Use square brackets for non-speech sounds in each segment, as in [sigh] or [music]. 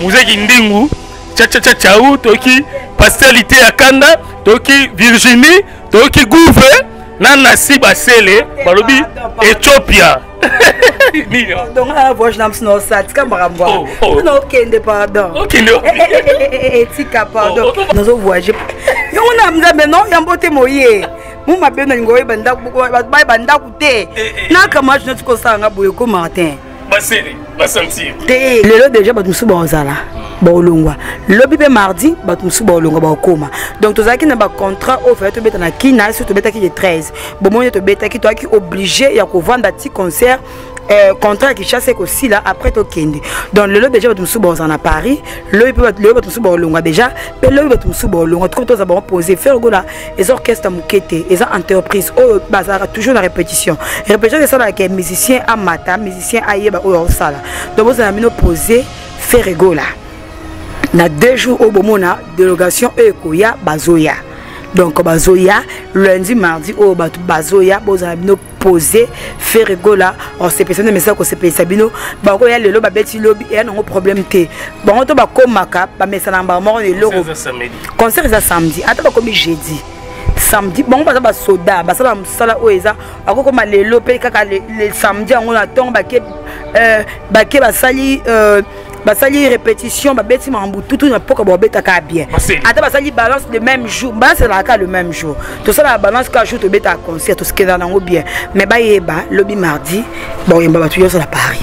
muzeki ndingu chachachachau toyoki pastelite ya kanda toyoki virginie toyoki gouve na nasi basele balobi ethiopia okende pardonokende nazovoyage yango na nzambe no yambo te moye mo mabe na lingo oyeba ndako te nakamaje nati kosala nga boye ko martin basele basentir te lelo déjà bato mosusu baozala baolongwa. Lobi mpe mardi bato mosusu baolongwa baokóma donc tozalaki na bacontrat oyo faya tobeta na kina so tobetaki le 13 bomoni tobetaki toyaki obligé ya kovanda ti concert Eh, contrat ya kinshasa ekosila après tokende donc lelo déjà bato mosusu baozala na paris lobi mpe bato- lelo bato mosusu baolongwa déjà. Mpe lobi bato mosusu baolongwa tukomi toza bango posé faire gola eza orchestre moke te eza entreprise. Oyo bazalaka toujours na répétition. Répétition esalaka musicien amata musicien ayeba oyo aosala donc bozala bino posé faire gola na deux jours oyo bomona délégation oyo ekoya bazoya donc bazoya lundi mardi oyo bato bazoya bozala bino posé faire gola osepesa nde mesala kosepelisa bino bakoya lelo babeti lobi eya nango problème te bango to bakomaka bamesana bango moko na eloko concert eza samedi. Ata bakomi jeudi. Samedi. Bango baza basoda basala mosala oyo eza akokoma lelo mpe kaka samedi yango na ntongo bake euh, bake basali euh, basali répétition babeti makambo tutu na mpoka babetaka bien. Ata basali balance le même jour balance ezalaka le même jour. Tosalaka balance ka jour tobetaka concert tosikenda nango bien. Mais bayeba lobi mardi bakoyemba bato nyonso na paris.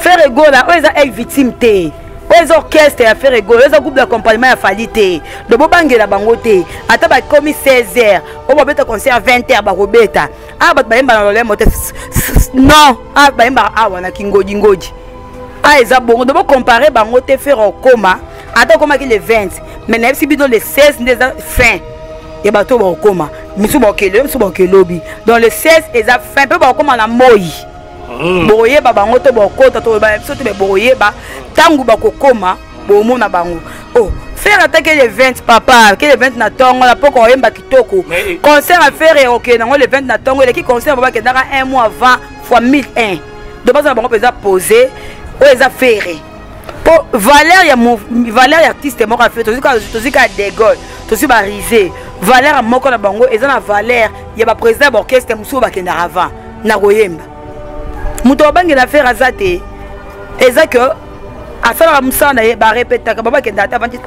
Faire egola oyo eza ek victime te oyo eza orchestre ya faire egola oyo eza groupe d'accompagnement ya fali te. Do bobangela bango te. Ata bakomi 16 heures. Oyo babeta concert 20 heures bakobeta awa bato bayemba na lolemo te non. Awa bayembaka awa na kingodingoji a eza bongo. Do bocompare bango te faire okoma. Ata okomaki le 20 mais nayebisi bino le 16 nde eza fin. Ya bato oyo bakokoma misu bakokele misu bakokelobi donc le 16 eza fin. Mpe bakokoma na moi bokoyeba bango to bokota to biso te bokoyeba ntango bakokoma bomona bango. O faire atake le 20 papa ke le 20 na ntongo na mpoka oyemba kitoko. Concert a faire okende nango le 20 na ntongo eleki concert babakendaka un mois avant fois 1001 do bazala bango mpenza posé oyo eza fere mpo valeur ya valeur ya artiste moko afe tozwi ka de gaulle tozwi barise valeur moko na bango eza na valeur ya baprésident ya baorchestre mosusu bakendaka avant na koyemba moto abangela fere aza te. Eza ke asalaka mosala na ye barepetaka babakendaka te avandi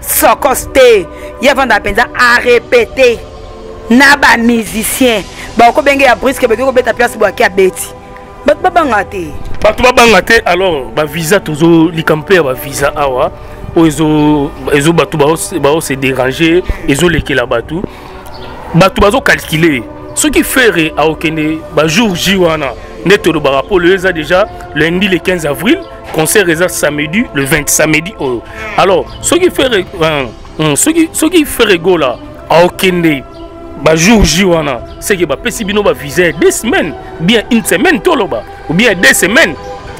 sokos te. Ye avandaka mpenza arepete na bamusicien bakobenge ya briske baki kobeta place boyaki abeti bato babanga te. Bato babanga te alors bavisa tozolika mpe ya bavisa awa. Oyo ezo- ezo bato bao- baose déranger ezolekela bato. Bato bazocalcule soki fere aokende bajour j wana nde tolobaka mpo lelo eza déjà lundi le 15 avril concert eza samedi le 20 samedi oyo alors soki fere euh, hum, soki soki fere gola aokende bajour j wana seke bapesi bino bavisa ya deux semaines bien une semaine toloba ou bien deux semaines.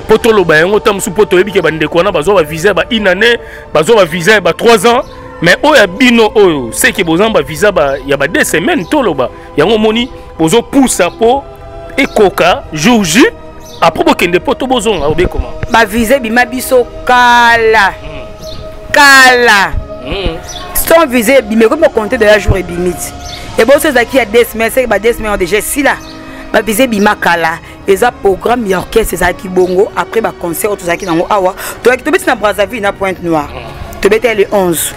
Mpo toloba yango ta mosusu mpo toyebi ke bandeko wana bazwa bavisa ya ba une année bazwa bavisa ya ba 3 ans. Mais oyo ya bino oyo seke bozwa bavisa ba- ya ba deux semaines toloba yango omoni bozopusa mpo ekoka jour j apres bokende mpo to bozonga obekoma bavise bima biso kala. Kala. Son vise ebimi ekomi bakonte de ya jour ebimi ti. Eboso ezalaki ya deux semaines seke ba deux semaines on déjà esila bavise ebima kala. Eza programme ya orchestre ezalaki bongo après baconcert oyo tozalaki nango awa. Toyaki tobeti na brazzaville na pointe noire tobeti ya le 11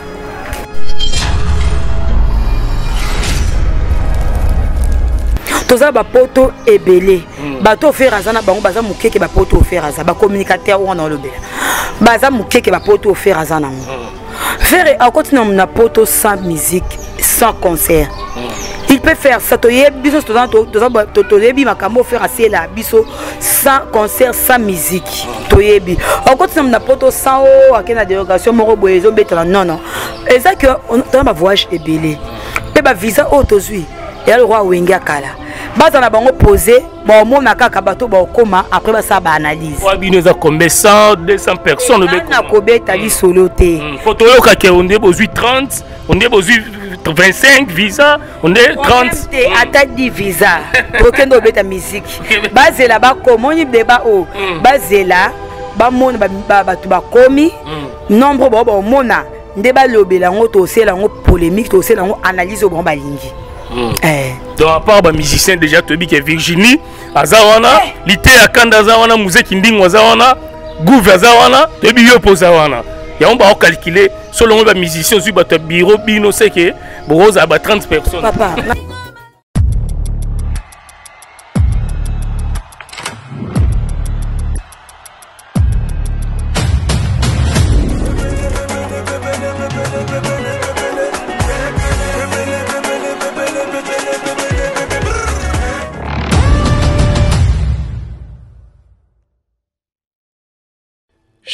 toza bapoto ebele. Bato ofere aza na bango baza mokeke bapoto ofere aza. Bacommunicateur wana olobela. Baza mokeke bapoto ofere aza nango fere akoti na na poto sans musique sans concert. Il peut faire ça toyebi biso toyebi makambo ofere asiela biso sans concert sans musique. Toyebi. Akoti na poto sans o ake na dérogation moko boye ezobetana non non. Eza ke toza bavoyage ebele. Mpe bavisa oyo tozwi eya lokwa awenge ya kala. Baza na bango pose baomona kaka bato baokóma après basala baanalyse. Oyo bino eza combien 100 200 personnes na kobeta lisolo te. Mpo toyokaki onde bozwi 30 onde bozwi 25 visa on est 30 te ata di visa. Okende obeta misiki. [laughs] Bazela bakomoni deba o. Bazela bamona ba- ba- bato bakomi. Nombre bao baomona. Nde balobela yango tosala yango polémique tosala yango analyse oyo bango balingi. Donc à part bamusicien déjà toyebi ke virginie aza wana lite ya kanda aza wana muzeki ndingo aza wana gouve aza wana toyebi yo mpo oza wana yango baokalcule solongo bamusicien ozwi bato ya biro bino seke bokozala ba 30 personnes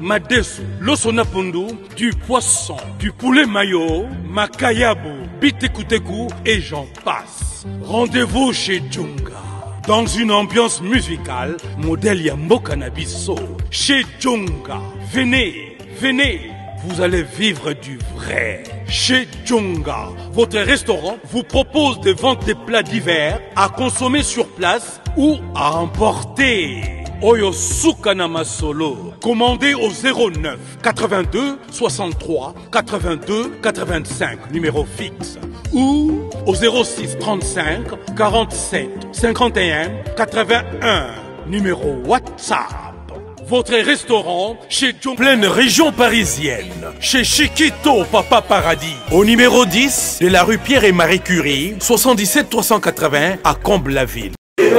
Madesu, Losonapundu, du poisson, du poulet mayo, Makayabu, Bitekuteku et j'en passe. Rendez-vous chez Djunga. Dans une ambiance musicale, modèle Yambo Cannabiso. Chez Djunga. Venez, venez, vous allez vivre du vrai. Chez Djunga, votre restaurant vous propose de vendre des plats divers à consommer sur place ou à emporter. Oyo Sukana Masolo. Commandez au 09 82 63 82 85, numéro fixe. Ou au 06 35 47 51 81, numéro WhatsApp. Votre restaurant chez John. Pleine région parisienne. Chez Chiquito Papa Paradis. Au numéro 10 de la rue Pierre et Marie Curie, 77 380 à Comble-la-Ville.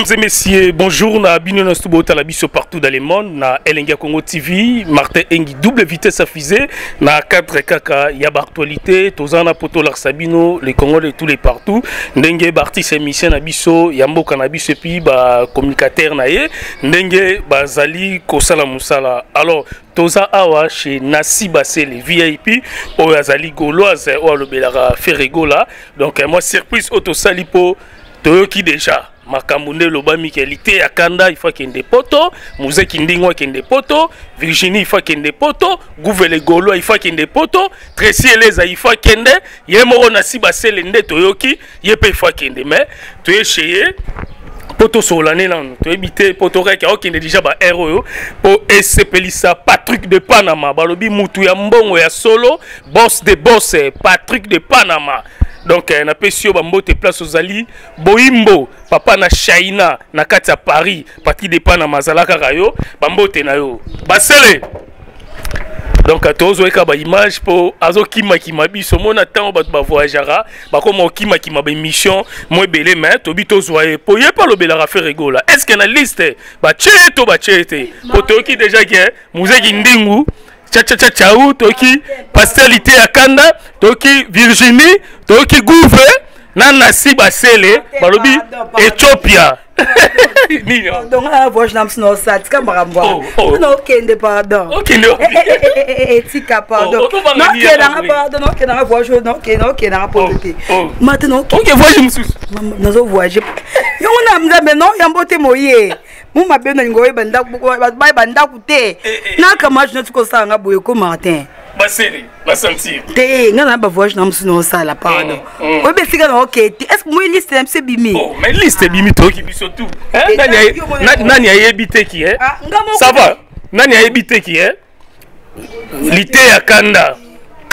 Mesdames messieurs, bonjour. Na bino na stubo tala biso partout dans le monde. Na Elenga Congo TV, Martin Engi double vitesse à fusée. Na 4 kaka ya actualité. Tozana poto la Sabino, les Congo de tous les partout. Ndenge barti c'est mission na biso, yambo cannabis et puis ba communicateur na ye. Ndenge bazali kosala musala. Alors toza awa chez Nasi Basele VIP oyo azali gauloise oyo alobelaka Ferregola. Donc moi surprise auto sali po toyoki déjà makambo nde elobami ke lite ya kanda akende poto muzeki ndingo akende poto virginie ifa akende poto guvele golo ifa akende poto tresi eleza ifa akende ye moko na si basele nde toyoki ye mpe ifa akende. Me toye che ye mpo tosolane nano toyebi te mpo tokaki aokende deja ba aire oyo mpo esepelisa patrick de panama balobi mutu ya ya solo bos de bos patrick de panama donc eh, napesi yo bambote place ozali boyimbo papa na shaina na kati paris. Patrick de panama azala kaka yo bambote na yo. Basele! Donc tozoyeka baimage mpo azokimakima biso. Mona ntango bato bavoyageaka bakoma okimakima baémission mo ebele me tobi tozwa ye. Mpo ye mpe alobelaka fe regola. Est ce que na liste batie ye to batie ye te mpo toyoki déjà ke muzeki ndingu tchatchacha chau toyoki pastelité ya kanda toyoki virginie toyoki gouve na nasi basele balobi ethiopia voyage na biso nosa tika makambo nokende pardontika pardonnokendanga pardon nokendanga voyage nokendanga poto te mate nazo voyage yango na nzambe no yambo te moye mo mabe nalingo oyeba ndako te naka match na tikosala nga boye ko martin basele basentir te nga na bavoyage na mosu naosala pardon. Mm, mm. oyeba esika na oke te estce moi liste na biso ebimi Oh, mais liste ebimi toyoki biso tu Nani ayebi teki eh? Ah, nga moko ça va? Te. nani ayebi teki eh? lite ya kanda.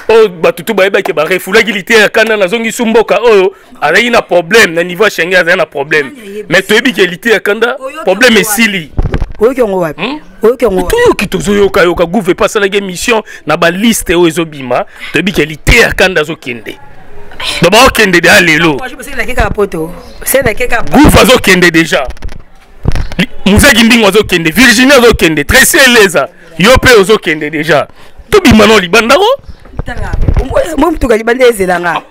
Oyo bato tu bayebaki barefulaki lite ya kanda nazongisi mboka oyo azalaki na problème na niveau ya shenge azalaki na problème. Mais toyebi ke lite ya kanda Oyoki problème esili oyoki yango wapi? Oyoki yango toyoki tozoyokayoka gouve epe asalaki émission na baliste oyo ezobima toyebi ke lite ya kanda azokende. Do baokende deya lelo. Gouve azokende déjà muzaki ndingo azokende virginie azokende tracy eleza yo mpe ozokende déjà tobima no libandako mo mutuka libanda ezelanga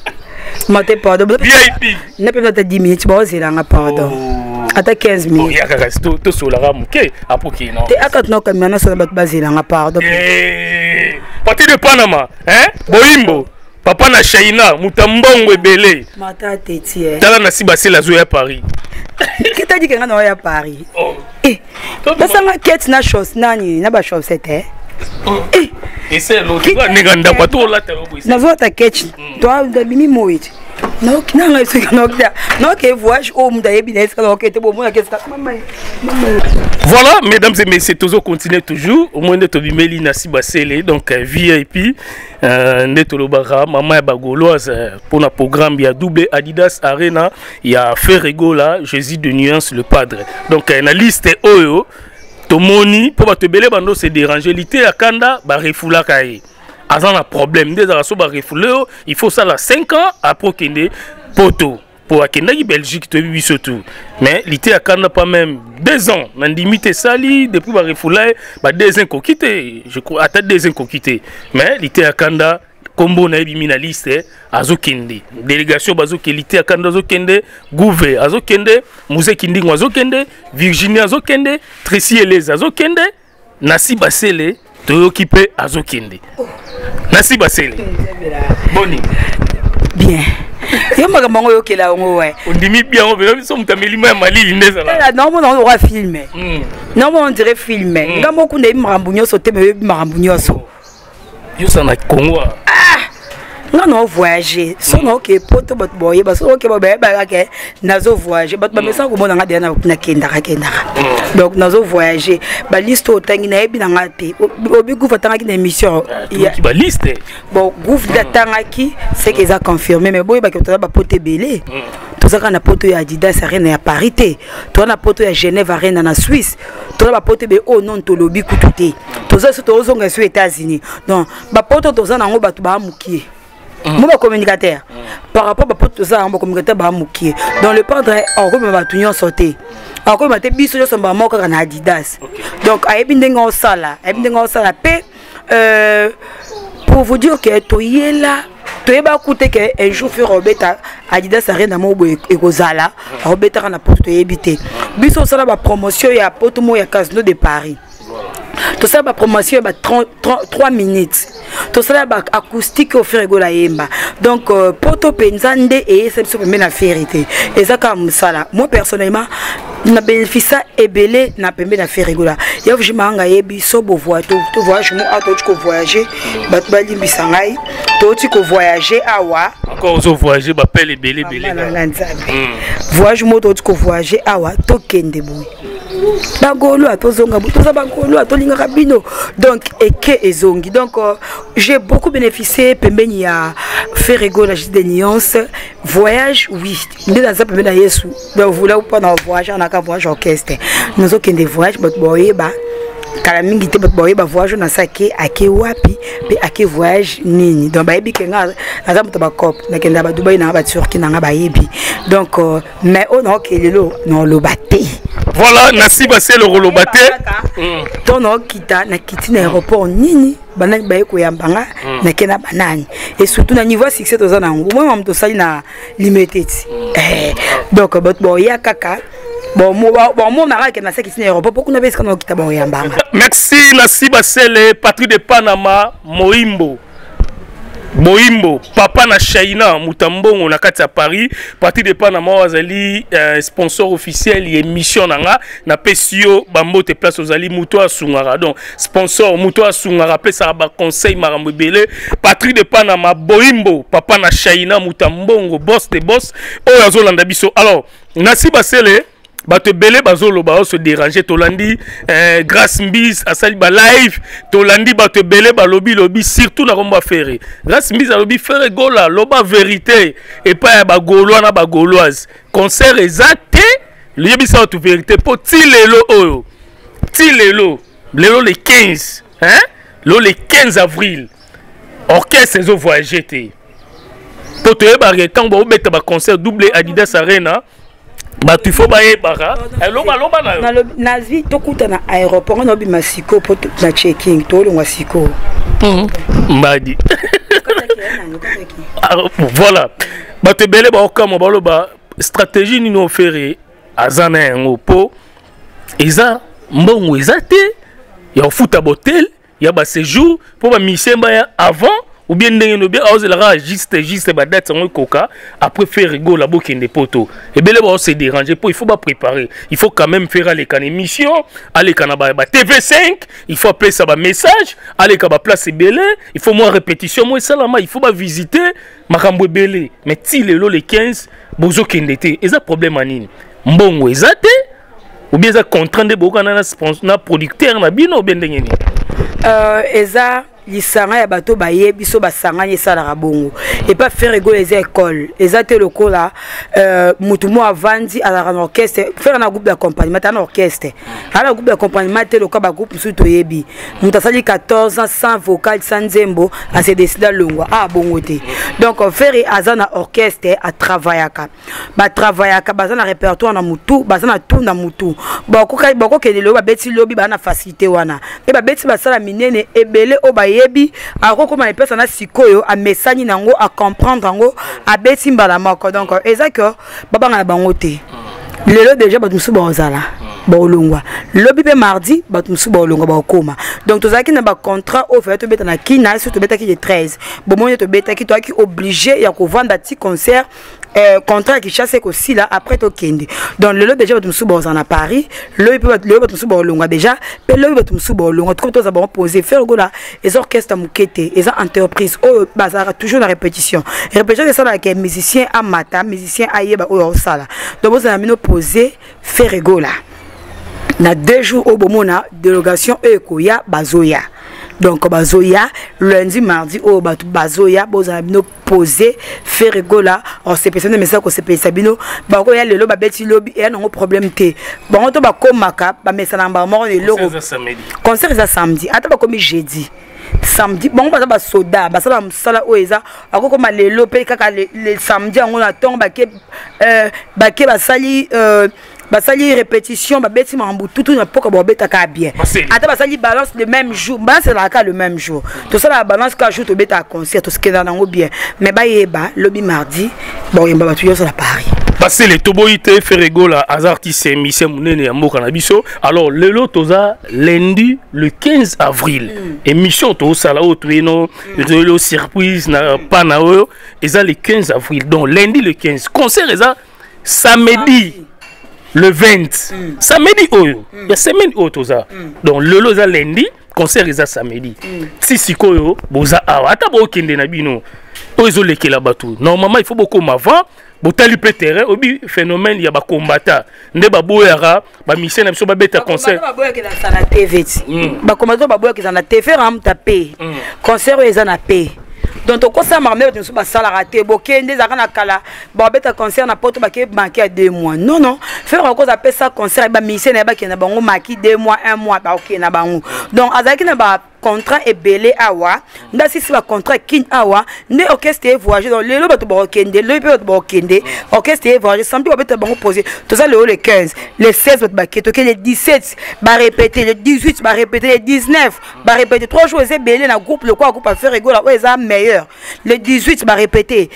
[laughs] mate pardon. Vip. Na mpe ata 10 minutes baozelanga pardon ata 15 minuteyakaka tosolaka moke apokino te aka tunakokamina nasala bato bazelanga pardon. Eh, parti de panama boyimbo papa na shaina muta mbongo ebele. Eh. Tala na si basila azo ya paris. [coughs] Ketadikanga na oyo ya paris oh. eh, basanga kete na chose nani na bachaussete nazolata kete toabimi moyete mama Voilà, mesdames et messieurs, toujours continuer toujours. Au moins, nous bimeli na si basele, donc euh, VIP, euh, neto lobara, maman ya bagoloise euh, pour le programme, il y a double Adidas Arena, il y a Ferrego là, Jésus de nuance le padre. Donc, euh, na liste oyo, tomoni, te belé bando se déranger, l'ité à kanda, ba refula kaye. Azan a problème, refoulé, il faut là 5 ans après kende poto. pour akendaki belgique mais lite akanda pas même deux ans. Na ndimi te depuis barefula ye ba deux ans koki te ata deux ans koki te mais lite akanda kombo nayebi mi na liste azokende. Délégation bazokende lite akanda azokende. Gouve azokende. Museki ndingo azokende. Virginie azokende. Tracy eleze azokende. Nasi basele toyoki mpe azokende. Nasi basele boni. Bien. Yo makambo yango oyokela yango we ondimi biango mpenza biso moto amelima ya malili nde ezala. Naomona ngo oka filme. Mm. naomona ondire filme. Nga moko nayebi makambo nyonso te meyebi makambo nyonso. Yosa na congo nga na ovoyage so naoke poto bato boyeba so oke bayebaka ke nazovoyage bato bamesaka komona nga deya nakendaka kendaka donc nazovoyage baliste oyo otangi nayebi na nga te obi gouve atangaki na émission. Baliste bon gouve nde atangaki seke eza confirmé. Mais boyebaki toza bapoto ebele toza kaka na poto ya adidas arena ya paris te toza na poto ya genève arena na swisse toza bapoto ebele oyo non tolobi kutu te. Toza so tozonga so états-unis donc bapoto toza nango bato baamukie mo bacommunicateur par rapport bapoto toza yango bacommunicateur baamukie donc le pendre akobima bato nyonso te akobima te biso nyonso mbala moko kaka na adidas. Donc ayebi ndenge osala ayebi ndenge osala mpe euh, pour vous dire que toyela toyeba kuta ke un jour fur obeta adidas arena moko boye ekozala akobetaka na poto toyebi te biso osala bapromotion ya poto moko ya casino de paris tosala bapromotion ya ba 3 minutes. Tosala baacoustique oyo fere egola yemba. Donc euh, poto mpenza nde eyesa biso pembe na fere te eza kaka mosala moi personnellement na bénéficia ebele na pembe na fere egola ya vujima nga yebi so bovoya to voyage mo awa touti kovoyage bato balimbisa ngai touti kovoyage awa ozovoyage bapele ebele ebele voyage mo touti kovoyage awa tokende boye bagolo tozonga toza bagolo tolingaka bino. Donc eke ezongi. Donc euh, j'ai beaucoup bénéficié pembeni ya ferego na juste de nuance voyage oui. Nde naza pembeni na yesu. Bavula mpona voyage anaka voyage orchestre. Nazokende voyage bato kala mingi te bato baoyeba voyage oyo nasaki ake wapi mpe ake voyage nini. Donc bayebi ke nga naza moto bacope nakenda badubai nanga baturki nanga bayebi. Donc euh, mais oyo naoke lelo naoloba te. Voilà nasi basele koloba te. to naokita nakiti na aéroport nini banani baye koyamba nga nake na banani. Et surtout na niveau ya succès toza na yango. Omoi mamu tosali na limited. Eh, donc bato baoya kaka merci nasi basele patrie de panama moimbo boyimbo papa na shaina moto mbongo na kati ya paris. Parti de panama azali euh, sponsor officiel émission na nga napesi yo bambote place ozali moto asungaka donc sponsor moto asungaka apesaka baconseil makambo ebele. Patrie de panama boyimbo papa na shaina moto mbongo boss de boss. Oyo azolanda alors nasi basele bato ebele bazoloba oso dérange tolandi eh, grâce mbis asali balive tolandi bato ebele balobi lobi surtout na kombo afere grâce mbis alobi fere gola loba vérité epai ya bagaulois na concert eza te loyebisa bato vérité. Mpo ti lelo oyo ti lelo lelo le 15 hein? lelo le 15 avril orchestre ezovoyage te. Mpo toyebaka ntango baobeta baconcert double adidas arena bato ifo bayebaka elobaloba na yo Nalobi- nazwi tokuta na aéroport nga naobima siko mpo na checking tolongwa siko. Mbadi [laughs] Ah, voilà. Bato ebele baokama baloba stratégie nini ofere aza na yango mpo eza mbongo eza te ya kofuta botel. Ya baséjour mpo bamisie baya avant ou bien ndenge no bien aozelaka juste juste badate yango ekoka après faire rigola bokende poto. Ebele baose déranger mpo il faut bapréparer il faut quand même faire aleka na émission aleka na ba ba tv5 il faut apesa bamessage aleka baplace ebele il faut mwa répétition mo esalama il faut bavisite makambo ebele mais ti lelo le 15 bozokende te eza problème ya nini mbongo eza te ou bien eza contrat nde bokana na, producteur na bino ou bien ndenge nini? Euh, lisanga ya bato bayebi so basangani esalaka bongo. Epa faire ego eza école eza te lokola euh, mutu mo avandi azalaka na orchestre. Faire na groupe d'accompagnement ta na orchestre. Aa groupe d'accompagnement te lokola bagroupe mosusu toyebi. Moto asali 14 ans sans vocal sans nzembo ase décide alongwa a bongo te. Donc fere aza na orchestre atravaillaka batravaillaka baza na répertoire na mutu baza na tour na bakoka- bakokende lobi babeti lobi baa na facilité wana. Mpe babeti basala minene ebele oyo bayebi akokoma epesa na sikoyo amesani nango acomprendre yango abeti mbala moko. Donc eza ke babanga na bango te. Lelo déjà bato mosusu baozala baolongwa. Lobi mpe mardi bato mosusu baolongwa baokóma donc tozalaki na bacontrat oyo faya tobeta na kina so tobetaki le 13 bomoni tobetaki toyaki obligé ya kovanda ti concert contrat ya kinshasa ekosila après tokende donc lelo déjà bato mosusu baozala na paris lobi mpe lelo bato mosusu baolongwa déjà mpe lobi bato mosusu baolongwa tukomi toza bango posé faire lokola eza orchestre moke te eza entreprise oyo bazalaka toujours na répétition. Répétition esalaka musicien amata musicien ayeba oyo aosala donc bozala bino posé faire egola na deux jours oyo bomona délégation oyo ekoya bazoya donc bazoya lundi mardi oyo bato bazoya bozala bino posé faire egola osepelisa nde mesala kosepelisa bino bakoya lelo babeti lobi eya nango problème te bango to bakomaka bamesanaka bango moko na eloko concert eza samedi. Ata bakomi jeudi. Samedi. Bango baza basoda basala mosala oyo eza akokoma lelo mpe kaka samedi yango na ntongo bake euh, bake basali euh, basali répétition babeti makambo tutu na mpoka babetaka bien. Ata basali balance le même jour balance ezalaka le même jour. Tosalaka balance ka jour tobetaka concert tosikenda nango bien. Mais bayeba lobi mardi bakoyemba bato nyonso na paris. Basele toboyi te feregola aza artiste émission monene ya mboka na biso alors lelo toza lundi le 15 avril. Émission tozosala oyo toyeno toyeli surprise na pa na oyo eza le 15 avril. Donc lundi le 15 concert eza samedi le 20 samedi oyo ya semaine oyo toza. Donc lelo eza lundi concert eza samedi. Ti sikoyo boza awa. Ata bookende na bino oyo ezolekela bato. Normalement il faut bokoma avant botali mpe terrain obi phénomène ya bakombata. Nde baboyaka na biso babeta concert. na tv Mm. bakomata baboyaka eza na te fere amuta pe concert oyo eza na pe donc tokosamaka me bato mosusu basalaka te bokende ezalaka na kala. Babeta concert na poto bake maki ya deux mois. Non non. Fere okoza apesa concert bamisien na ye bakende bango maki deux mois un mois. Bakokende na bango. Donc azalaki na ba bacontrat ebele awa nde asisi bacontrat kine awa nde orchestre evoyage donc lelo bato bakokende lelo mpe bato bakokende orchestre evoyage samedi babeta bango posé. Toza lelo le 15 le 16 bato bake toke le 17 barépété le 18 barépété le 19 barépété trois jours eza ebele na groupe lokola groupe affaire egola oyo eza meilleur? Le 18 barépété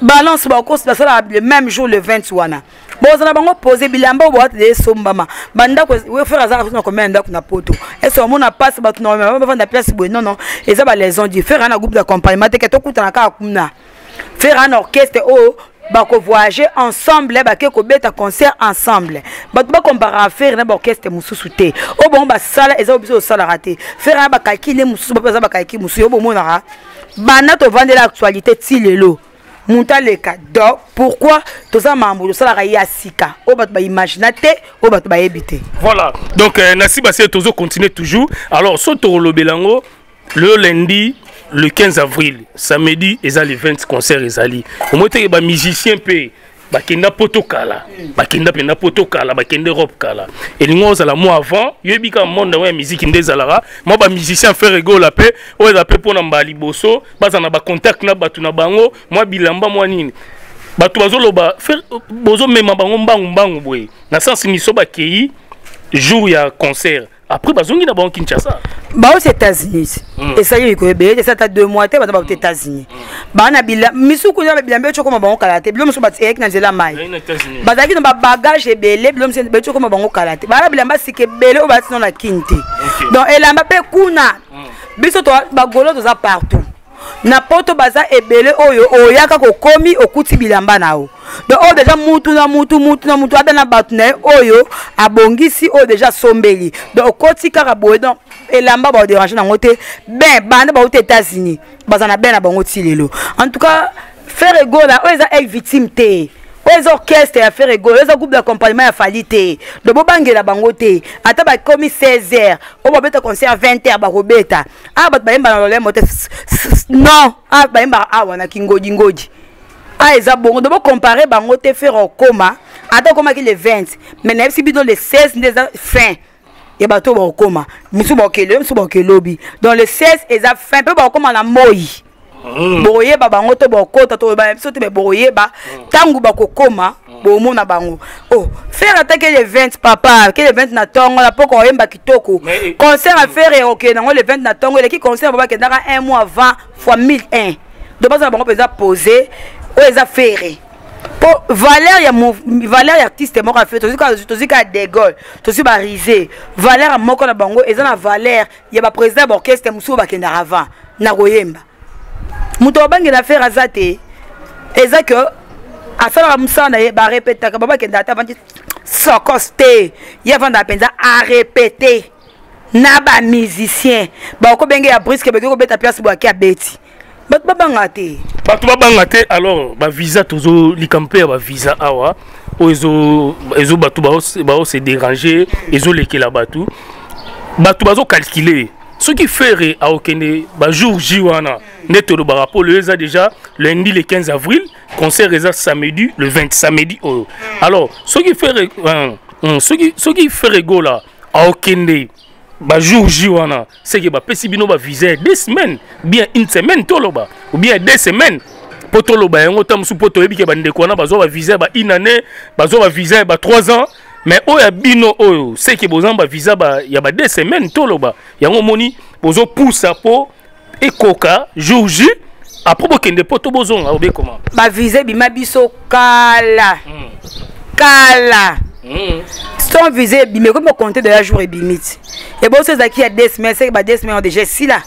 balance bakosi basala le même jour le 20 wana bozala bango pose bilamba oyo bowatela esombama bandako frère azaka na ya ndako na poto? Ese omona mpasi bato na bavanda place boye? Nono eza balaison di frère ana groupe d'accompagnement. Teke tokutana kaka kuna. Frère ana orchestre oyo bakovoyage ensemble bake kobeta concert ensemble. Bato bakomparaka frere na baorchestre mosusu te. Oyo bongo basala eza biso osalaka te. Frere na bakalki nde mosusu bape baza bakalki mosusu oyo bomonaka. Banda tovandela actualité ti lelo moto aleka donc pourquoi toza mambo tosalaka ye ya sika? Oyo bato baimagina te oyo bato bayebi te. Voilà. Donc euh, nasi basi tozo continuer toujours. Alors so tokolobela yango le lundi le 15 avril samedi eza le 20 concert ezali. Omoi teke bamusicien mpe bakenda poto kala bakenda mpenza poto kala bakende europe kala. Elingi ozala mo avant yoyebi kaka monde yango ya miziki nde ezalaka mwa bamusicien faire egola mpe oyo eza mpe bazala na bacontact na bato na bango mwa bilamba mwa nini. Bato bazoloba bozomema bango mbangu mbangu boye. Na sens miso bakei jour ya concert. Après bazongi na bango baosi états-unis. Esali mikolo ebele te esata deux mois te baza bauta états-unis. Baa na misuku na babilamba ecokoma bango kala te bilo mosusu eyaki na nzela mai bazalaki na babagage ebele bilo mosusu becokoma bango kala te baa na bilamba sika ebele oyo balati no na kini te donc elamba mpe kuna. Biso bagolo toza partout na poto baza ebele oyo oyaka kokomi okuti bilamba na yo. Donc oyo deja mutu na mutu mutu na mutu ada na bato na ye oyo abongisi oyo deja asombeli. Donc okoti kaka boye donc elamba baoderange nango te. Ben banda bauta états-unis baza na ben na bango ti lelo. En tout cas faire egola oyo eza ek victime te oyo eza orchestre ya faire egola oyo eza groupe d'accompagnement ya fali te. Donc bobangela bango te. Ata bakomi 16 heures. Oyo babeta concert 20 heures bakobeta awa bato bayemba na lolemo te. Non. Awa bayembaka awa na kingodingodi a eza bongo. Do bocompare bango te faire okoma. Ata okomaki le 20 mais nayebisi bino le 16 nde eza fin. Ya bato oyo bakokoma misu bakokele misu bakokelobi donc le 16 eza fin. Mpe bakokoma na moi bokoyeba bango to bokota to biso te bokoyeba ntango bakokoma bomona bango. Oh faire atake le 20 papa ke le 20 na ntongo na mpo koyemba kitoko. Concert a faire ekokende nango le 20 na ntongo eleki concert bo bakendaka un mois avant fois 1001 do bazala bango mpenza posé oyo eza fere mpo valeur ya valeur ya artiste moko afe tozwi kaka de gaulle tozwi barise valeur moko na bango eza na valeur ya baprésident ya baorchestre mosusu bakendaka avant na koyemba moto abangela fere aza te. Eza ke asalaka mosala na ye barepetaka babakendaka te avandi sokos te. Ye avandaka mpenza arepete na bamusicien bakobenge ya briske bake kobeta place boyaki abeti bato babanga te. Bato babanga te alors bavisa tozolika mpe ya bavisa awa oyo ezo bato baose dérange ezolekela bato. Bato bazocalcule soki fere aokende bajour j wana nde tolobaka mpo lelo eza déjà lundi le 15 avril concert eza samedi le 20 samedi alors soki fere soki soki fere gola aokende bajour j wana seke bapesi bino bavisa ya deux semaines bien une semaine ou bien deux semaines mpo toloba yango ta mosusu mpo toyebi ke bandeko une année bazwa bavisa trois ans mais oyo ya bino oyo seke boza bavisa ya ba deux semaines toloba. Yango omoni bozopusa mpo ekoka jour j apres bokende mpo to bozonga obe koma bavisa ebima biso kala. Kala. Son visa ebimi ekomi bakonte de la jour ebimi ti eboso ezalaki ya deux semaines seke ba deux semaines déjà esila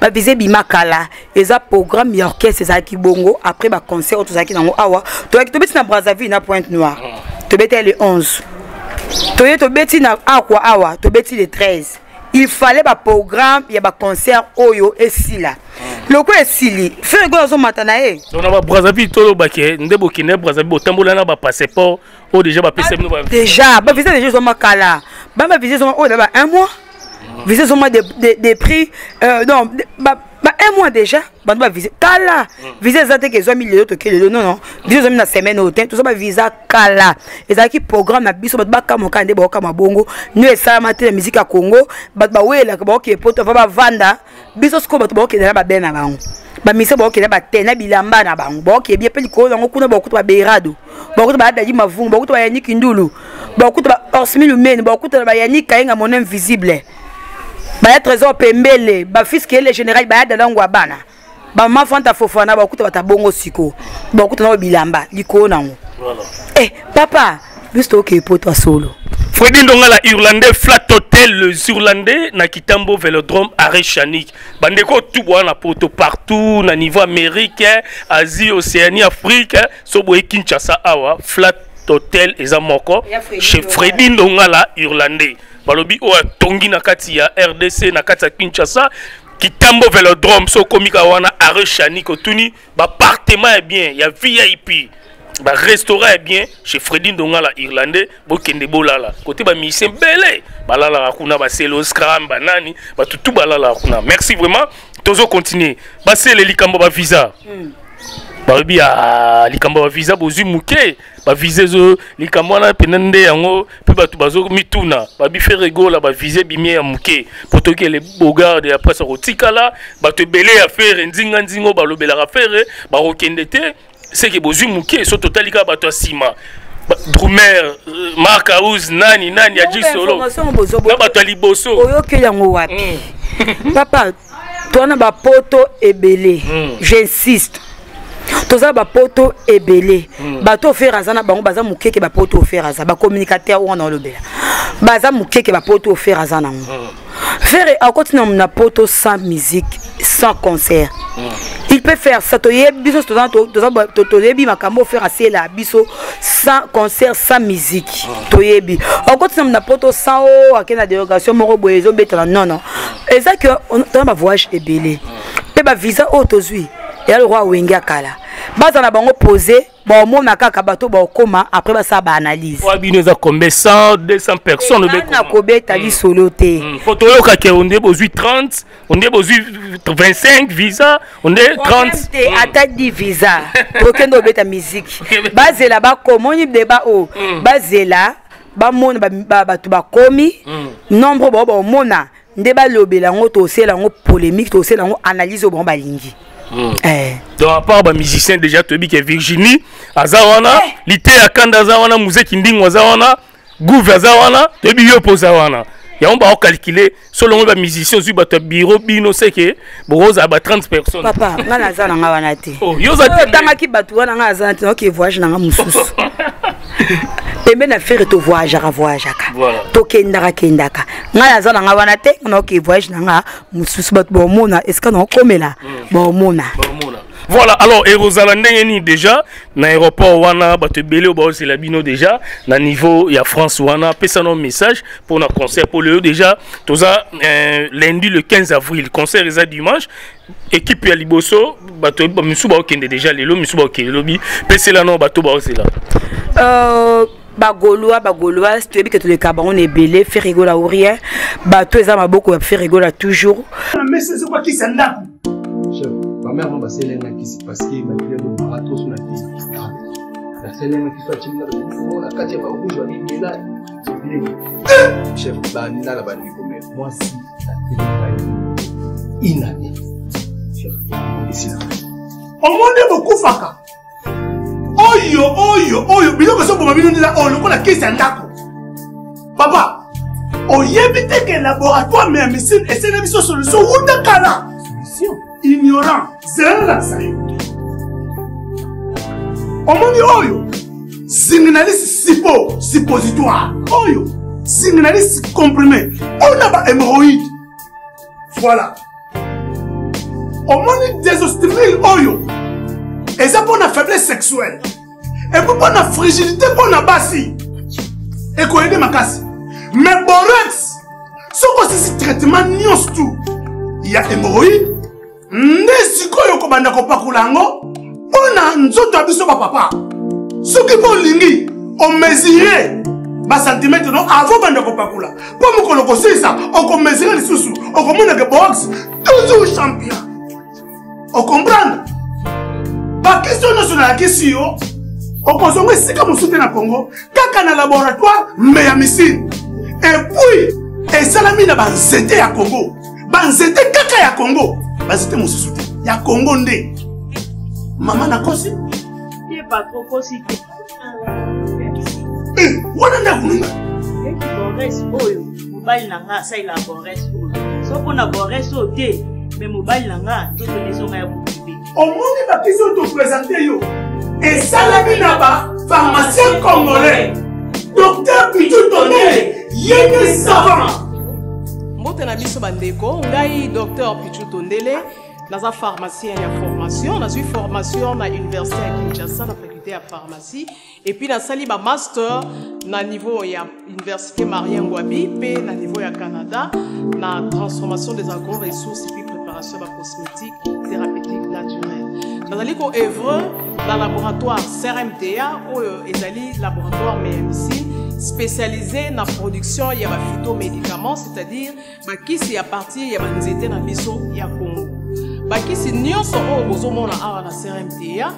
bavisa ebima kala. Eza programme ya orchestre ezalaki bongo. Après baconcert oyo tozalaki nango awa toyaki tobeti na brazzaville na pointe noire. Tobeti le 11 toye tobeti na akwa awa tobeti le 13 il fallait baprogramme ya baconcert oyo esila. Loko esili ferego azomata na ye. Na babrazzaville tolobaki nde bokende brazzaville botambola na bapasseport oyo déjà bapesa bino déjà bavisa déjà ezoma kala. Bama visa ezoma oyo na ba un mois. Visa ezoma des prix non ba un mois déjà bantu bavise kala visa eza te ke ezwami lelo toke lelo nono visa ezwami na semaine oyo te toza bavisa kala. Ezalaki programme na biso bato bakamoka nde baokama bongo. No esalama te na miziki ya congo bato bawelaka baokee poto ava bavanda. Biso sikoyo bato baokende na babe na bango. Bamise baokende bate na bilamba na bango. Baokebia mpe likolo nango kuna bakuta baberado bakuta baadadi mavungu bakuta bayaniki ndulu. Bakuta ba orsmi lumeni bakuta na bayaniki kayenga mono invisible baya trésor pembele. Bafils kele général baya dada ngo ya bana. Bamama fanta fofana bakuta bata bongo siko. Bakuta na bilamba likolo nango eh papa biso tokee poto solo. Freddy Ndongala Irlandais Flat Hotel les Irlandais na Kitambo Vélodrome arrêt Chanik. Bandeko tout bois na poto partout na niveau américain, Asie, Océanie, Afrique, sobo Kinshasa awa Flat Hotel eza moko. Chez. Freddy Ndongala Irlandais. Balobi o tongi na kati ya RDC na kati ya Kinshasa. Kitambo Vélodrome so komika wana arrêt Chanik otuni ba appartement est bien, ya VIP. ba restaurant est bien chez Freddy Ndongala irlandais bokende bolala. Côté ba musicien belé balala kuna ba selo scram banani ba tutu balala kuna merci vraiment. Tozo continuer. Ba sele likambo visa balobi ya likambo ya visa bozwi moke bavisa ezo likambo wana pena nde yango mpe bato bazomituna babi fe regola bavisa ebimi ya moke po tokele bogarde ya presse akotikala bato ebele ya fere nzinga nzinga oyo balobelaka fere bakokende te. Seke bozwi moke so totali kaka bato ya nsima. Ba- drumer mark aus nani nani aji solo. na bato ya liboso. Yango wapi? Papa twana bapoto ebele. Mm. j'insiste toza bapoto ebele. Bato ofere aza na bango baza mokeke bapoto ofere aza bacommunicateur wana olobela baza mokeke bapoto ofere aza nango fere akoti na poto sans musique sans concert. Il peut faire ça toyebi biso toyebi makambo ofere asela biso sans concert sans musique. Toyebi. Akoti na poto sans o ake na dérogation moko boye ezobetana nono eza ke toza bavoyage ebele. Mpe bavisa oyo tozwi eya lokwa wenge ya kala. Baza na bango pose baomona kaka bato baokóma après basala baanalyse. Oyo bino eza combien 100 200 personnes na kobeta lisolo te. Po toyokake onde bozwi 30 onde bozwi 25 visa onde 30 te ata di visa. [laughs] Tokende obeta miziki [laughs] Okende- bazela bakoma oni deba oyo Mm. bazela bamona ba- ba- bato bakomi. Nombre bao baomona. Nde balobela yango tosala yango polémique tosala yango analyse oyo bango balingi. Donc à part bamusicien déjà toyebi ke virginie aza wana lite ya kanda aza wana muzeki ndingo aza wana gouve aza wana toyebi yo mpo oza wana yango baokalcule solongo bamusicien ozwi bato ya biro bino seke bokozala ba 30 personnes. Papa ngai naza na ngai wana te. Oh, yo otangaki bato wana ngai aza na te oke voyage na ngai mosusu [laughs] pembe na fere tovoyageaka voyageaka Voilà. tokendaka kendaka ngai naza na ngai wana te naoke voyage na ngai mosusu bato baomona. Esika naokomela? Baomona. Baomona. voilà alors ekozala ndenge nini déjà na aéroport wana bato ebele oyo baozela bino déjà na niveau ya france wana apesa no message mpo na concert. Mpo lelo déjà toza euh, lundi le 15 avril concert eza dimanche. Équipe ya liboso bato misu baokende déjà lelo misu baokende lobi pesela no bato baozela Euh, bagolwa bagolwa toyebi ke toleka bango na ebele fe rigola ou rien bato eza maboko ya fe rigola toujours ezokwakisa ndako chef bamere mo baselenga kisi parceke makile bobara toso na kisi naselenga kisi atimina na kati ya barouge babimela chef bandala bandikome mwasi ateleka inane chef esila omoni bokufaka oyo oyo oyo. Biloko ezoboma bino ndela oyo lokola kisi ya ndako. Papa oyebi te ke laboratoire ya médecine esene biso solution. Wuta kala? Ignorant. Zelelakisa yo omoni oyo zinginalisi sipo suppositoire. Oyo zinginalisi comprimé. Oyo na bahemoroïde voilà. Omoni désostimile oyo eza mpo na faiblesse sexuelle epo mpo na frigidité mpo na basi. Ekoyede makasi. Mais borex soki osisi traitement nyonso tu. Ya hémoroïde nde sikoyo okobanda kopakola yango mpo na nzoto ya biso bapapa soki mpo olingi omesure basantimetre no avant banda kopakola mpo mokolo kosilisa okomesure lisusu okomonake box toujours champion. Ocomprendre bakestio nyonso nayakisi yo okozonga esika mosusu te na congo. Kaka na laboratoire me ya misine. Epuis esalami na banzete ya congo. Banzete kaka ya congo. Banzete mosusu te. Ya congo nde. Mama nakosi Eh, wana nde bores oyo mobali na nga asalela bores oyo. So mpona bores oyo te me mobali na nga nzoto nezonga ya mokibe omoni bakisi oyo topresente yo esalami na bapharmacien congolais. Docteur pitu tondele ye nde savant. Mbote na biso bandeko ngai docteur pichu tondele naza pharmacien ya formation nazwi formation na université ya kinshasa na faculté ya pharmacie epuis nasali bamaster na niveau ya université marien ngwabi mpe na niveau ya canada na transformation des agro-ressources epuis préparation ya bacosmétique thérapeutique naturelle. Nazali koevre na laboratoire crmta oyo ezali laboratoire mmc spécialisé na production ya baphytomédicaments c'est-à-dire bakisi ya partir ya banzete na biso ya congo bakisi nyonso oyo bozomona awa na crmta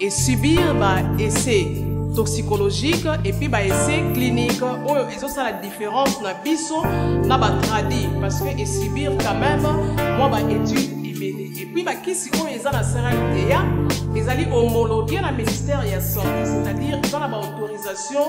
esubir baessai toxicologique epuis baessai clinique. Oyo ezosala différence na biso na batradi parce que esubir quand même mwa baétude ebele epuis bakisi oyo eza na crmta ezali homologué na ministère ya santé c'est-à-dire eza na baautorisation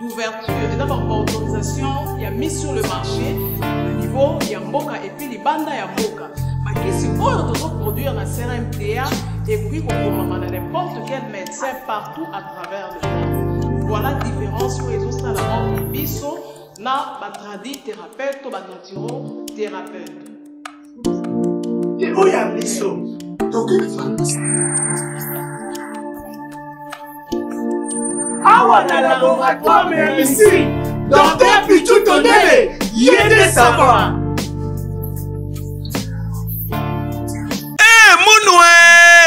d'ouverture eza baautorisation ya mise sur le marché na niveau ya mboka epuis libanda ya mboka. Bakisi oyo tozoproduire na crmta ekoki kokomama na n'importe quel médecin partout à travers le monde. Voilà différence oyo ezosala entre biso na batradi thérapeute to banaturo thérapeute The oil be so. Okay, thanks. Awa na na go akwa me misi. Don't be pichu to dele. Yede safara.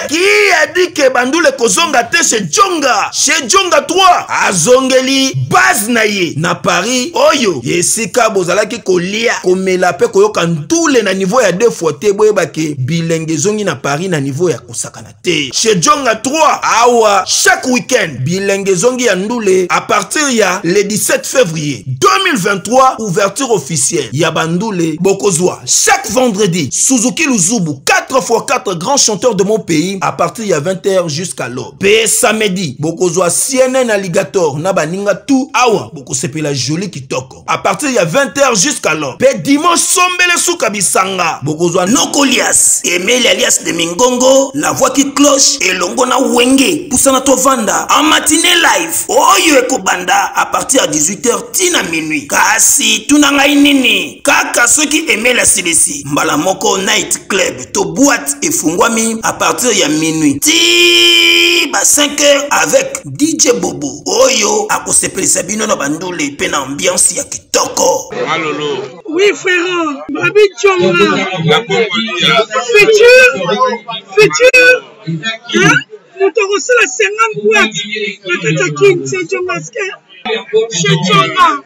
Ki adi ke bandule kozonga te chez jonga chez jonga 3 azongeli base na ye. Na paris oyo esika bozalaki kolia komela mpe koyoka ntule na niveau ya deux fois te boyebake bilenge ezongi na paris na niveau ya kosakana te chez jonga 3 awa chaque week-end bilenge ezongi ya ndule à partir ya le 17 février 2023 ouverture officielle. Ya bandule bokozwa chaque vendredi suzuki luzubu 4 x 4 grands chanteurs de mon pays à partir ya 20h jusqu'à l'aube. Mpe samedi bokozwa cnn alligator na baninga tu awa bokosepela joli kitoko à partir ya 20h jusqu'à l'aube. Mpe dimanche sombele suka bisanga bokozwa nokolias emeli alias de mingongo la voix qui cloche elongo na wenge pusana tovanda. En matinée live oyo ekobanda à partir ya 18h tina minuit. Kasi tuna ngai nini kaka soki emeli asilisi mbala moko night club to boîte efungwami à partir ya minuit. Ti ba 5 heures avec dj bobo. Oyo akosepelisa bino na bandule mpe na ambiance ya kitoko. Malolo. Oui, frère, Babi Tchonga. Futur, futur, hein? moto akosala 50 boîte na kati ya kin se jongaske chez Tchonga.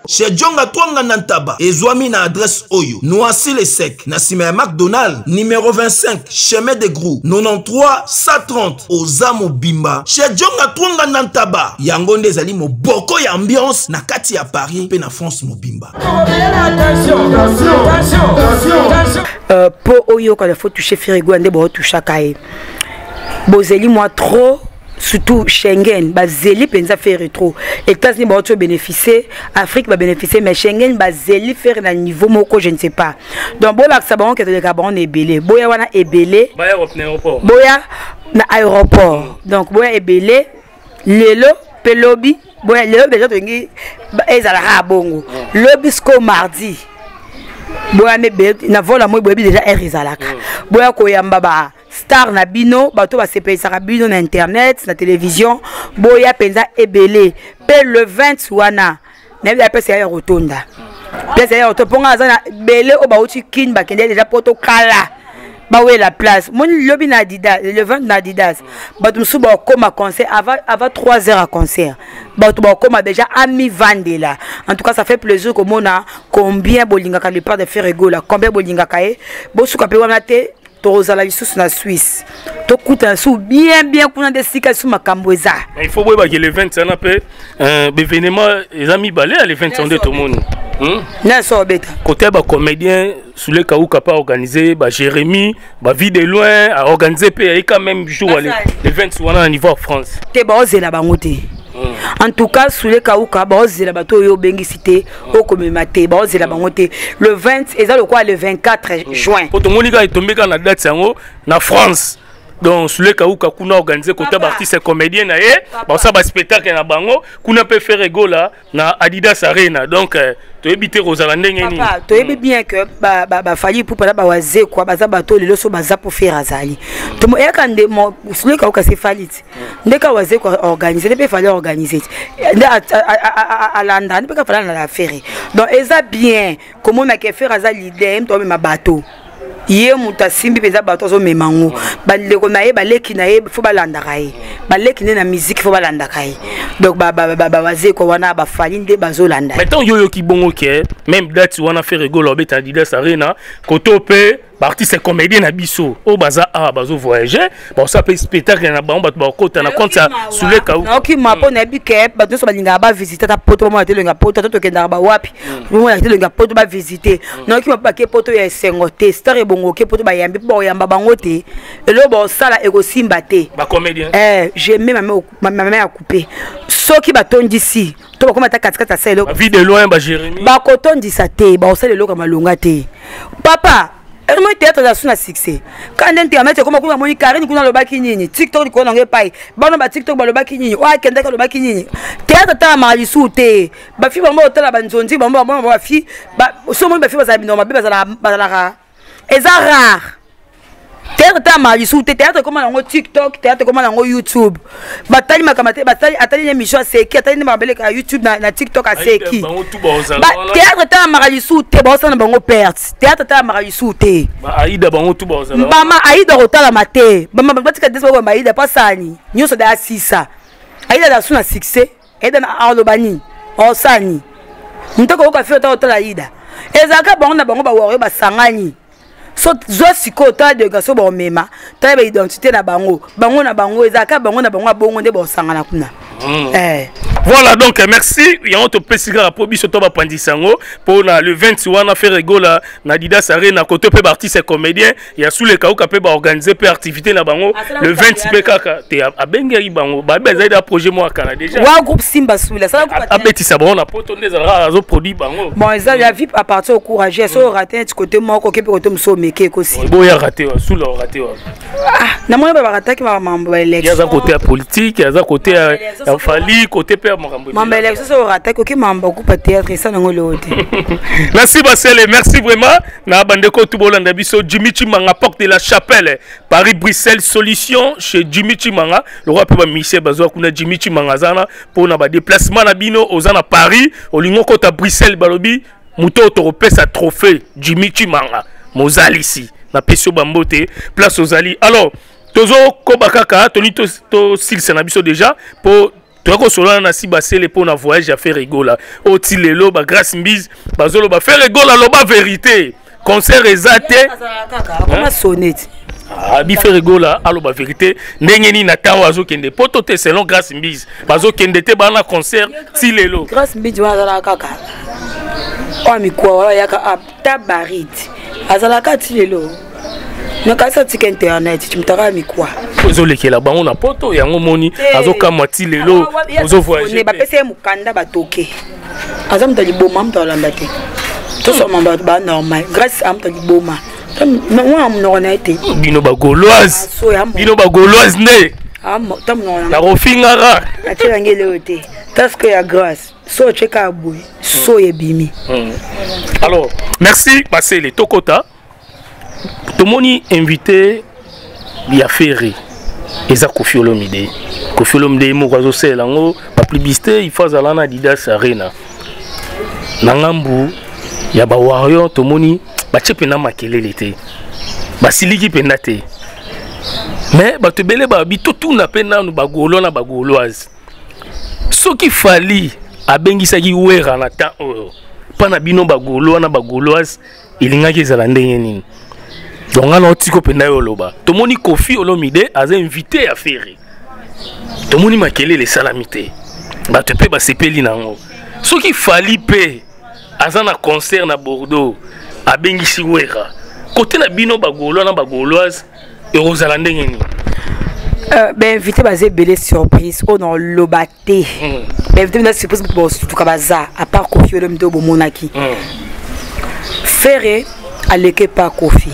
Chez jonga twanga na ntaba ezwami na adresse oyo. Noisi le sec. Na nsima ya macdonald numero 25 chemin de grou 93 130 oza mobimba chez jonga twanga na ntaba yango nde ezali moboko ya ambiance na kati ya paris mpe na france mobimba. Euh, mpo oyo kala fo touche firigo nde bootouchaka ye. Bozeli mwa trop surtout schengen bazeli mpenza fere trop états-unis baoti obénéficie afrique babénéficie mais schengen bazeli fere na niveau moko je ne sais pas. Donc bolakisa bango ke toleka bango na ebele boya wana ebele baya na aéroport boya na aéroport. Donc boya ebele lelo mpe lobi boya lelo deja tolingi ba- ezalaka ya bongo. Lobi siko mardi. Boya mebe na vola moi boyebi deja aire ezalaka boya koyamba ba star na bino bato basepelisaka bino na internet na télévision. Boya mpenza ebele. Mpe le 20 wana nayebi ya place ya ya kotonda place ya kotonda mponga aza na bele oyo bauti kini bakende deja mpo tokala bawela place. Moni lobi na adidas le 20 na adidas. Bato mosusu bakoma concert avant, avant 3 heures à concert. Bato bakoma déjà amivandela en tout cas ça fait plaisir komona combien bolingaka le part de faire egola combien bolingaka ye. Bosuka mpe wana te tozala lisusu na swisse tokutana su bien bien kuna nde esika su makambo eza. Il faut boyebaki le 20 wana mpe bévénement eza mibale ya le 20 yango nde tomoni nyonso obeta bacomédien sule kauka mpe aorganize bajérémi bavi de loin aorganize mpe yai quand même jour ya le le 20 wana na niveau ya france. Te baozela bango te en tout cas sule kauka baozela bato oyo obengisi te okomema te baozela bango te le 20 eza lokola le 24 juin. Po tomoni kaka etombi kaka na date yango na france donc sule kauka kuna organise kota baartiste comédien na ye. Baosala baspectacle na bango. Kuna mpe faire egola na adidas arena. Donc eh, toyebi te kozala ndenge nini toyebi bien ke ba- ba- bafali pupa na bawazekwa baza bato lelo so baza po faire azali. Eyaka nde mo- sule kauka se fali ti? Ndeka wazekwa organise nde mpe fali organise ti? Nde alanda nde mpe ka fali alanda affaire donc eza bien. Komonaka effaire aza lider mto amema bato ye moto asimbi mpenza bato azomema ngo. Bandeko na ye baleki na ye fo balandaka ye. Baleki nde na miziki fo balandaka ye. Donc bawazekwa wana bafali nde bazolanda maintenant yo oyoki bongo ke même date wana faire egola obeta adidas arena koto mpe baartiste comédien na biso. Oyo baza awa bazovoyage baosala mpe spectacle na bango bato bakota na compte ya sule kauka naokima mpo nayebi ke bato nyonso balingaka bavisite ata poto bamona telonga poto ata tokendaka bawapi bomona telonga poto bavisite naokima mpo bake poto ya esengo te star ebongo oke poto bayambi mpo bakoyamba bango te. Eloko baosala ekosimba te. Bacomédien Eh, jeme mama ya coupe soki batondisi to bakoma ata katikati eloko. Bavi de loin bajérémi bakotondisa te bakosala eloko ya malonga te. Papa moi théâtre eza su na succès. Ka nde ntika mati ekoma kuna moni karine kuna alobaki nini. Tiktok likolo nango epai bana batiktok balobaki nini. Oyo akendaki alobaki nini. Théâtre talamaka lisusu te bafi bango otala banzonzi bango bafi so moni bafi bazala bino mabe bazalaka eza rare théâtre talamaka lisusu te théâtre ekoma nango tiktok théâtre ekoma nango youtube. Batali makambo te batali atali ne émission aseki atali nde mabeleka youtube na, na tiktok aseki théâtre talamaka lisusu te baosala na bango perte. Théâtre te baaida bango tu bazala mbama aida kotalama te bama batika desi bakoyamba aida pasani nyonso da asisa aida na su na succès. Aida na aloba nini osani ntoko oyoka fi ota otala aida ezalaka bango na bango bawario basangani so zwa sikoyo tala dega so baomema tala baidentité na bango. Bango na bango ezalaka bango na bango abongo nde baosangana kuna. Eh. Voilà donc merci. Yango topesi kaka mpo biso to bapandisa yango mpo na le 20 wana faire egola na didas arena kote mpe baartiste comédien. Ya sule kauka mpe baorganize mpe activité na bango. Asala le kupa 20 mpe kaka te a- abengaki bango. Babi azali na projet moko ya kala déjà. Wa groupe simba sula asala A- abetisa bango na poto nde ezalaka azoproduit bango. Bon eza ya ocourage so orate neti kote moko oke mpe kote mosu omeke ekosi boyaka te wa sula orate wa namoni babarataki mambo ya ye aza kote ya politique aza kote ya ya fali kote mpe ya makambo mambo ya élection so orataki oke mambo okupa théâtre esa nango leo te merci basele merci vraiment. Na bandeko tu bolanda biso jimmy chimanga porte de la chapelle. Paris bruxelles solution chez jimmy chimanga. Lokwa mpe bamisie bazwa kuna jimmy chimanga aza na mpona badéplacement na bino oza na paris. Olingi okota bruxelles balobi moto oyo tokopesa trophée jimmy chimanga. Mozalisi napesi yo bambote place ozali alors tozokoba kaka toni tos- tosilisa na biso déjà mpo toya kosolana na si basele mpo na voyage ya faire egola oyo ti lelo bagrace mbise bazoloba faire egola loba vérité. Concert eza te. Abi faire egola aloba vérité. Ndenge nini na ntango azokende? Po to te selon grace mbise. Bazokende te bana na concert ti lelo. Grâce mbidi wana azalaka kaka. Oyo mikwa wana yaka ata barite azalaka ti lelo nakasi atika internet timutaka mikwa. Po ezolekela bango na poto yango moni azokamwa ti lelo ozovoyage te. bapesi ye mokanda batoke. Aza moto aliboma moto alanda te. Tosoma bato banormal grâce a moto aliboma wana monoko na ye te. Bino ya bino nde. Nakofingaka atielangi eleo te. Taske ya grâce. So otyeka ya boye so ebimi alors merci basele tokota tomoni invité ya fere eza kofi olomide. Kofi olomide moko azosalela yango bapublicité ifo azala na adidas arena. Na ngambu ya bawario tomoni batie mpena makelele te. Basiliki mpena te. Me bato ebele babi totuna mpe nanu bagolo na bagauloise soki fali abengisaki wera na temps oyo mpa na bino bagolo wana bagauloise elingaki ezala ndenge nini donc nga na otika mpenza yo oloba. Tomoni kofi olomide aza invité ya fere tomoni makelele esalami te bato mpe basepeli nango. Soki fali mpe aza na concert na bordeaux abengisi wera kote na bino bagaulois na bagauloise ekozala ndenge nini Euh, bainvité baza ebele surprise oyo na te bainvité mina surprise bosutuka baza apart kofi olomi te bomonaki. Fere aleke pa kofi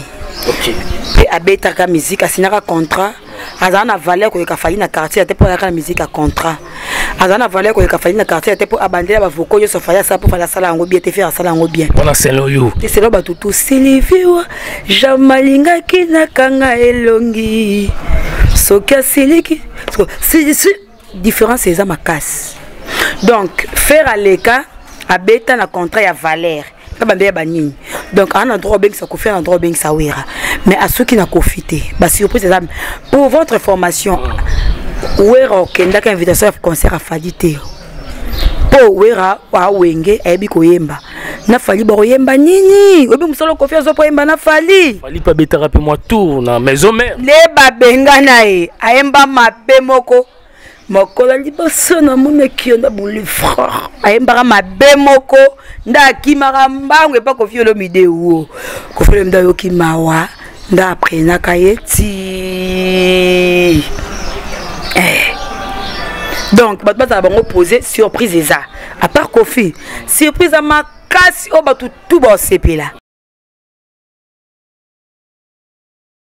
mpe abetaka musike asignaka contrat. Azala na valeur koyeka fali na quartier ate mpo ayaka na musike ya contrat. Azala na valeur koyeka fali na quartier ate mpo abandela bavoko nyonso fali asala mpo fali asala yango bien te fere asala yango bien. Mpona sele oyo eselo bato tu siliviwa jam alingaki nakanga elongi. Soki asiliki différence eza makasi donc faire aleka abeta na contrat ya valeur. Mpe bambeya banini donc aa na droit obengisa kofi na droit obengisa wera mais asoki na kofi te basurprise eza pour votre information wera okendaka invitation ya concert afadi te mpo wera awenge ayebi koyemba. Na fali bakoyemba nini? Oyebi mosala kofi azopoyemba na fali fali mpe abetaka mpe mwa tour na maison mare nde babenga na ye ayemba mabe moko mokolo liboso yo na bolifrare ayembaka mabe moko nde akimaka mbango epa kofi olomide wo kofi olomi nde ayoki mawa nde aprenaka ye ti eh. donc bato bazala bango pose surprise eza. Apart kofi surprise ya makasi oyo bato tu baosepela